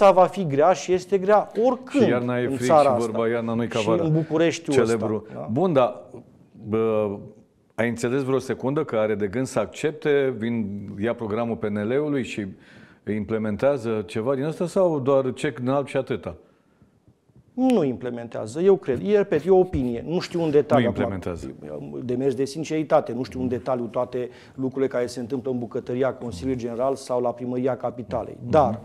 viața va fi grea și este grea oricând Și iarna e în frig țara și vorba asta. iarna nu-i ca și vara. în Bucureștiul Celebru. ăsta. Da? Bun, dar bă, ai înțeles vreo secundă că are de gând să accepte, vin, ia programul PNL-ului și implementează ceva din asta sau doar cec în alb și atâta? Nu implementează, eu cred. E, repet, e o opinie. Nu știu în detaliu. Nu acum. implementează. Demers de sinceritate. Nu știu în detaliu toate lucrurile care se întâmplă în bucătăria Consiliului General sau la primăria Capitalei. Dar uh,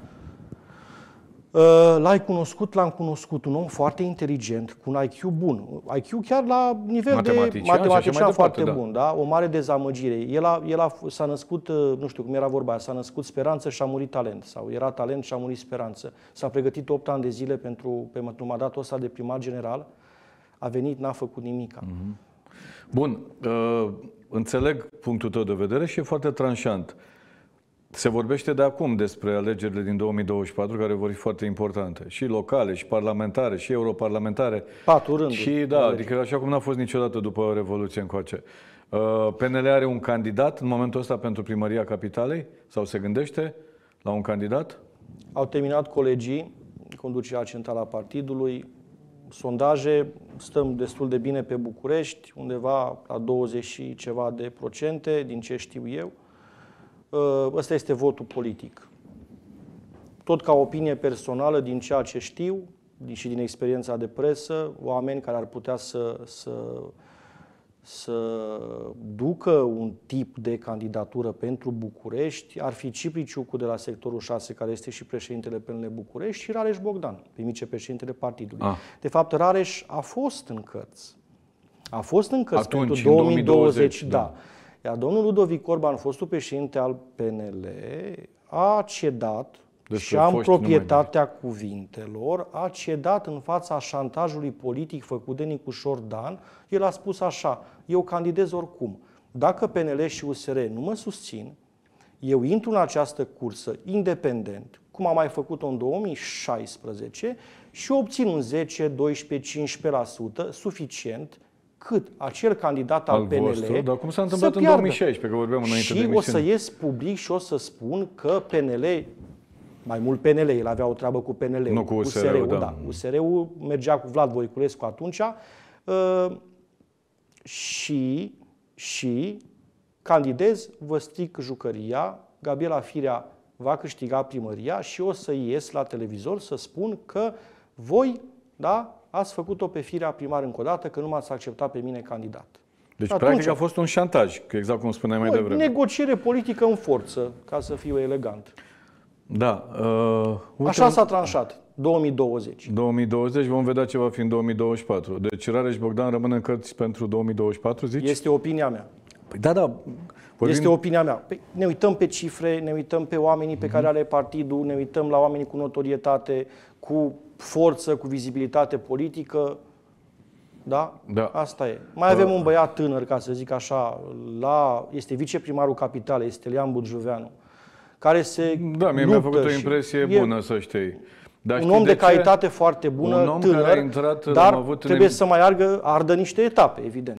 l-ai cunoscut, l-am cunoscut, un om foarte inteligent, cu un IQ bun. IQ chiar la nivel Matematician de și așa mai matematician departe, foarte da. bun, da? O mare dezamăgire. El, a, el a, f- s-a născut, uh, nu știu cum era vorba aia, s-a născut speranță și a murit talent. Sau era talent și a murit speranță. S-a pregătit 8 ani de zile pentru, pentru mandatul ăsta de primar general. A venit, n-a făcut nimica. Mhm. Bun, uh, înțeleg punctul tău de vedere și e foarte tranșant. Se vorbește de acum despre alegerile din 2024, care vor fi foarte importante. Și locale, și parlamentare, și europarlamentare. Patru rânduri. Și da, adică așa cum n-a fost niciodată după Revoluție încoace. Uh, PNL are un candidat în momentul ăsta pentru primăria capitalei? Sau se gândește la un candidat? Au terminat colegii, conducerea centrală a partidului, sondaje, stăm destul de bine pe București, undeva la 20 și ceva de procente, din ce știu eu. Ă, Ăsta este votul politic. Tot ca opinie personală, din ceea ce știu din- și din experiența de presă, oameni care ar putea să, să, să ducă un tip de candidatură pentru București ar fi Cipri Ciucu de la sectorul 6, care este și președintele PNL București, și Rareș Bogdan, pe vicepreședintele partidului. Ah. De fapt, Rareș a fost în cărți. A fost în cărți Atunci, pentru în 2020, 2020, da. da. Iar domnul Ludovic Orban, fostul președinte al PNL, a cedat Despre și am foști nu mai proprietatea cuvintelor, a cedat în fața șantajului politic făcut de Nicușor Dan. El a spus așa, eu candidez oricum. Dacă PNL și USR nu mă susțin, eu intru în această cursă independent, cum am mai făcut-o în 2016, și obțin un 10, 12, 15% suficient cât acel candidat al, Al PNL vostru, dar cum s-a întâmplat să în piardă. 2016, că vorbeam înainte de Și o emisiune. să ies public și o să spun că PNL, mai mult PNL, el avea o treabă cu PNL, Nu cu USR-ul, da. da. USR-ul mergea cu Vlad Voiculescu atunci uh, și, și candidez, vă stric jucăria, Gabriela Firea va câștiga primăria și o să ies la televizor să spun că voi, da, ați făcut-o pe Firea primar încă o dată, că nu m-ați acceptat pe mine candidat. Deci, Atunci- practic, a fost un șantaj, că exact cum spuneai mai O devreme. negociere politică în forță, ca să fiu elegant. Da. Uh, uite, Așa s-a tranșat, 2020. 2020 vom vedea ce va fi în 2024. Deci Rareș Bogdan rămâne în cărți pentru 2024, zici? Este opinia mea. Păi da, da. Vorbim... Este opinia mea. Păi, ne uităm pe cifre, ne uităm pe oamenii pe care are partidul, ne uităm la oamenii cu notorietate, cu forță, cu vizibilitate politică. Da? Da. Asta e. Mai avem un băiat tânăr, ca să zic așa, la, este viceprimarul capitalei, este Lian Budjuveanu, care se Da, mie mi-a luptă făcut o și impresie e bună, să știi. Dar un știi om de, ce? calitate foarte bună, Un om tânăr, care a intrat, l-am dar avut în trebuie em- să mai argă, ardă niște etape, evident.